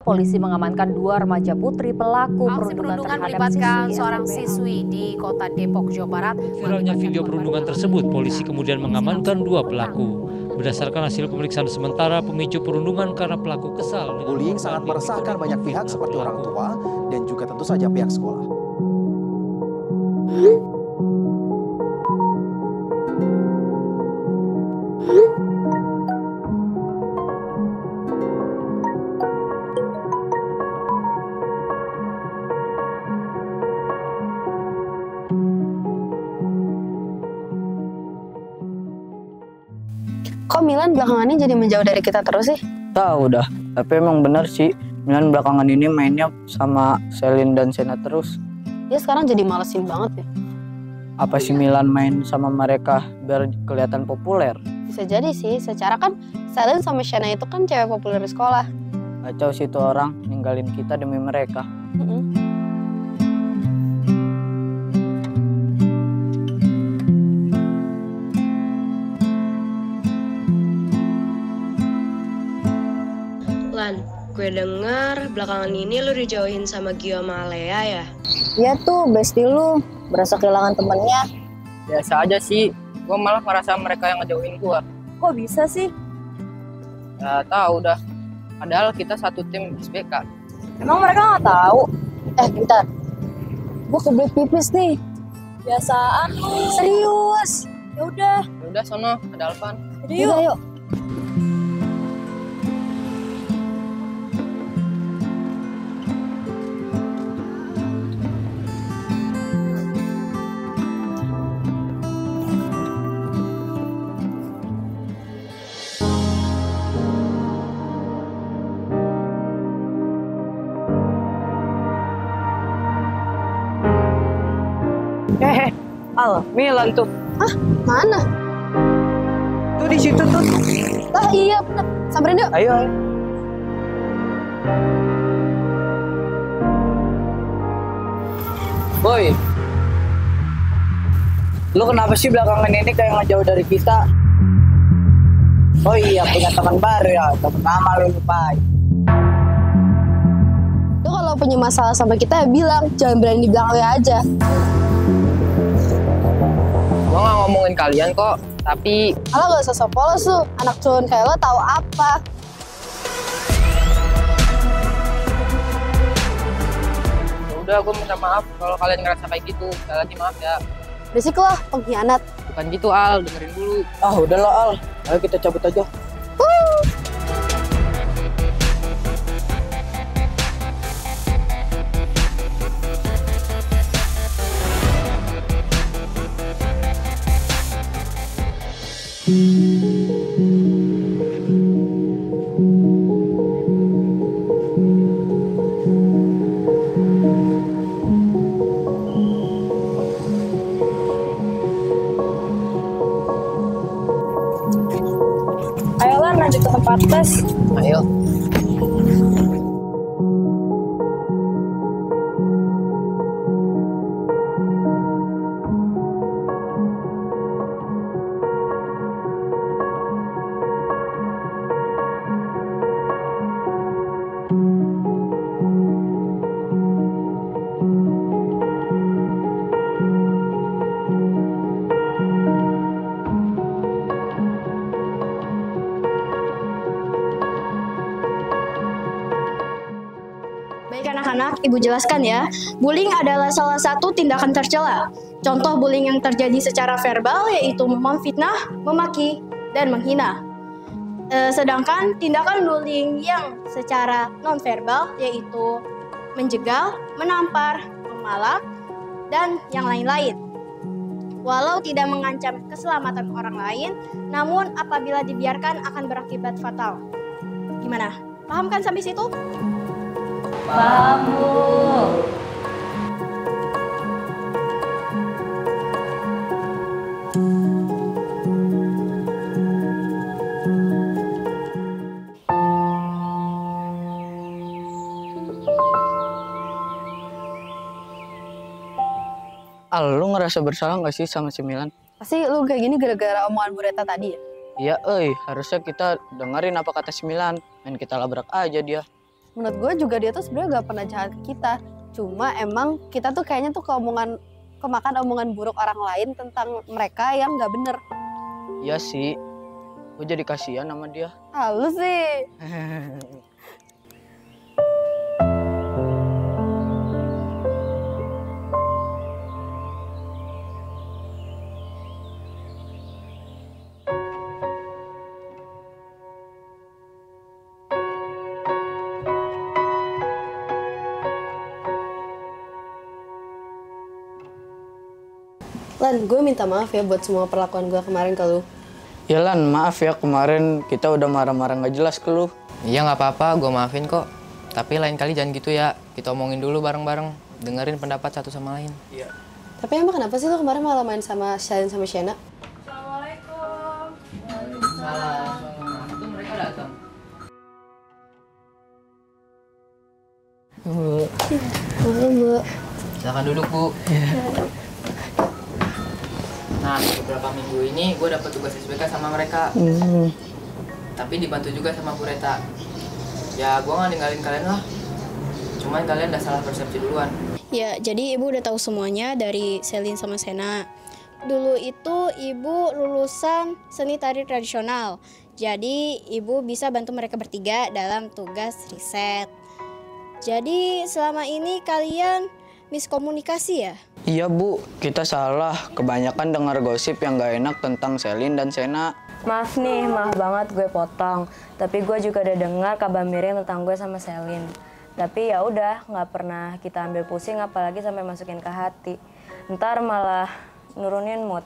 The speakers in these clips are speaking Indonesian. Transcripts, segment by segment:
Polisi mengamankan dua remaja putri pelaku Aksi perundungan perundungan terhadap melibatkan siswi seorang SMP. siswi di kota Depok, Jawa Barat. Viralnya video perundungan tersebut, polisi kemudian mengamankan dua pelaku. Berdasarkan hasil pemeriksaan sementara, pemicu perundungan karena pelaku kesal. Bullying sangat meresahkan banyak pihak seperti orang tua dan juga tentu saja pihak sekolah. Kok Milan belakangan ini jadi menjauh dari kita terus sih? Tahu dah, tapi emang bener sih Milan belakangan ini mainnya sama Selin dan Sena terus. Dia sekarang jadi malesin banget ya. Apa sih Milan main sama mereka biar kelihatan populer? Bisa jadi sih, secara kan Selin sama Shana itu kan cewek populer di sekolah. Kacau sih tuh orang ninggalin kita demi mereka. Mm-mm. Lan, gue denger belakangan ini lu dijauhin sama Gio sama Alea ya? Iya tuh, bestie lu. Berasa kehilangan temennya. Biasa aja sih, gue malah merasa mereka yang ngejauhin gue. Kok bisa sih? Ya tahu dah, padahal kita satu tim SBK. Emang mereka nggak tahu? Eh, bentar. Gue kebelet pipis nih. Biasaan lu. Serius. Ya udah. Ya udah sono, ada Alvan. Yuk. yuk. Eh, Al, Milan tuh. Mana? Tuh di situ tuh. Lah iya bener. Samperin yuk. Ayo, ayo. Boy, lu kenapa sih belakangan ini kayak ngejauh dari kita? Oh iya, punya teman baru ya, teman lama lu lupain. Lu kalau punya masalah sama kita ya bilang, jangan berani di belakangnya aja. Gua nggak ngomongin kalian kok, tapi Kalau gak usah polos lu, anak culun kayak lo tahu apa. ya udah gue minta maaf kalau kalian ngerasa kayak gitu. Sekali lagi maaf ya. Berisik lo, pengkhianat. Bukan gitu Al, dengerin dulu. Ah udahlah Al, ayo kita cabut aja. passe. Ibu jelaskan ya. Bullying adalah salah satu tindakan tercela. Contoh bullying yang terjadi secara verbal yaitu memfitnah, memaki, dan menghina. Eh, sedangkan tindakan bullying yang secara nonverbal yaitu menjegal, menampar, memalak, dan yang lain-lain. Walau tidak mengancam keselamatan orang lain, namun apabila dibiarkan akan berakibat fatal. Gimana? Paham kan sampai situ? Al, lu ngerasa bersalah nggak sih sama si Milan? Pasti lu kayak gini gara-gara omongan Bu Reta tadi ya? Iya, euy, harusnya kita dengerin apa kata si Milan. Main kita labrak aja dia. Menurut gue juga dia tuh sebenarnya gak pernah jahat ke kita cuma emang kita tuh kayaknya tuh keomongan kemakan omongan buruk orang lain tentang mereka yang nggak bener Iya sih. Gue jadi kasihan sama dia. halus sih Lan, gue minta maaf ya buat semua perlakuan gue kemarin ke lu. Ya Lan, maaf ya kemarin kita udah marah-marah nggak jelas ke lu. Iya nggak apa-apa, gue maafin kok. Tapi lain kali jangan gitu ya. Kita omongin dulu bareng-bareng, dengerin pendapat satu sama lain. Tapi emang kenapa sih lu kemarin malah main sama Shalin sama Shena? Itu mereka datang. Boleh, Bu. Silahkan duduk bu. Nah, minggu ini gue dapat tugas SBK sama mereka. Tapi dibantu juga sama Bu Reta. Ya, gue nggak ninggalin kalian lah. Cuman kalian udah salah persepsi duluan. Ya, jadi ibu udah tahu semuanya dari Selin sama Sena. Dulu itu ibu lulusan seni tari tradisional. Jadi ibu bisa bantu mereka bertiga dalam tugas riset. Jadi selama ini kalian miskomunikasi ya? Iya Bu, kita salah. Kebanyakan dengar gosip yang gak enak tentang Selin dan Sena. Maaf nih, maaf banget gue potong. Tapi gue juga udah dengar kabar miring tentang gue sama Selin. Tapi ya udah, nggak pernah kita ambil pusing, apalagi sampai masukin ke hati. Ntar malah nurunin mood.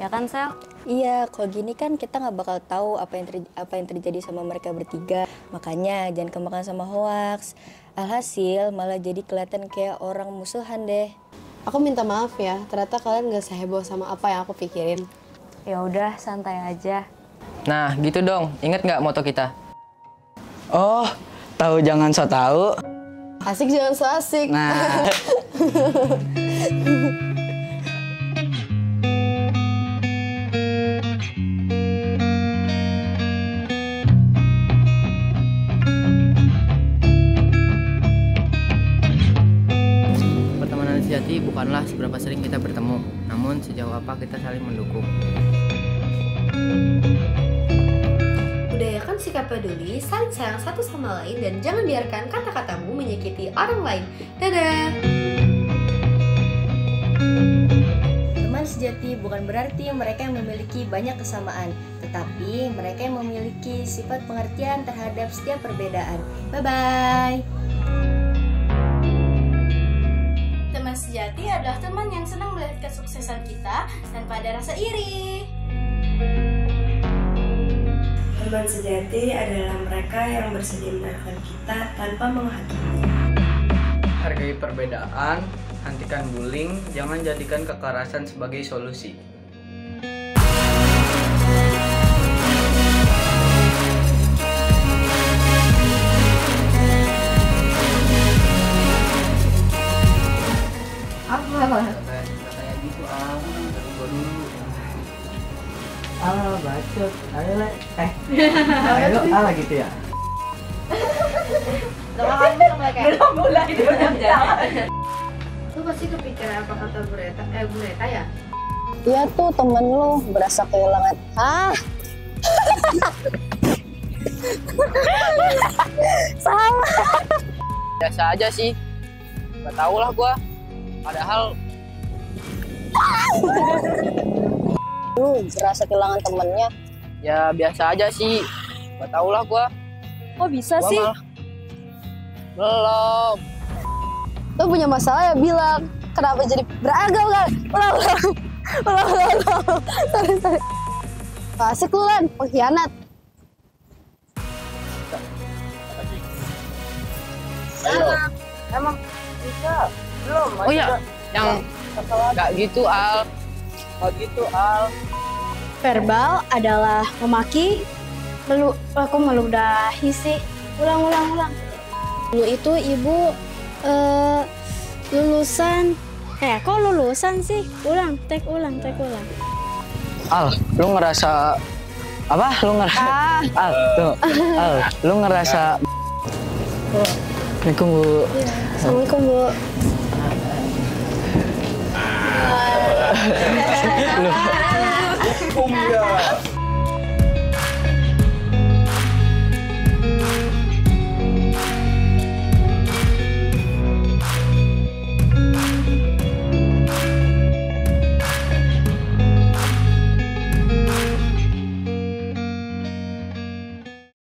Ya kan, Sel? Iya, kalau gini kan kita nggak bakal tahu apa yang terj- apa yang terjadi sama mereka bertiga. Makanya jangan kemakan sama hoax. Alhasil malah jadi kelihatan kayak orang musuhan deh. Aku minta maaf ya, ternyata kalian gak seheboh sama apa yang aku pikirin. Ya udah, santai aja. Nah, gitu dong. Ingat nggak moto kita? Oh, tahu jangan so tahu. Asik jangan so asik. Nah, Bukanlah seberapa sering kita bertemu, namun sejauh apa kita saling mendukung. Budayakan sikap peduli, saling sayang satu sama lain, dan jangan biarkan kata-katamu menyakiti orang lain. Dadah! Teman sejati bukan berarti mereka yang memiliki banyak kesamaan, tetapi mereka yang memiliki sifat pengertian terhadap setiap perbedaan. Bye sejati adalah teman yang senang melihat kesuksesan kita tanpa ada rasa iri. Teman sejati adalah mereka yang bersedia mendengarkan kita tanpa menghakimi. hargai perbedaan, hentikan bullying, jangan jadikan kekerasan sebagai solusi. Ayo, ah gitu ya. Lu pasti kepikiran apa kata Bu Reta, eh Bu Reta ya? Iya tuh temen lu berasa kehilangan. Ah, Biasa aja sih. Gak tau lah gua. Padahal lu berasa kehilangan temennya. Ya biasa aja sih. Gak tau lah gua. Kok bisa Gua sih? malah- Belum. Lu punya masalah ya bilang. Kenapa jadi beragam kan? Ulang, ulang. Ulang, ulang, ulang. Sorry, sorry. Asik lu Lan, pengkhianat. Emang bisa? Belum. Oh iya, yang gak gitu Al. Gak gitu, Al. Verbal adalah memaki, melu, aku meludahi sih. Ulang, ulang, ulang. Dulu itu ibu eh, lulusan, eh kok lulusan sih? Ulang, tek ulang, tek ulang. Al, lu ngerasa apa? Lu ngerasa? Al, tuh. Al, lu ngerasa Assalamualaikum Bu. Assalamualaikum Bu. 聪明啊。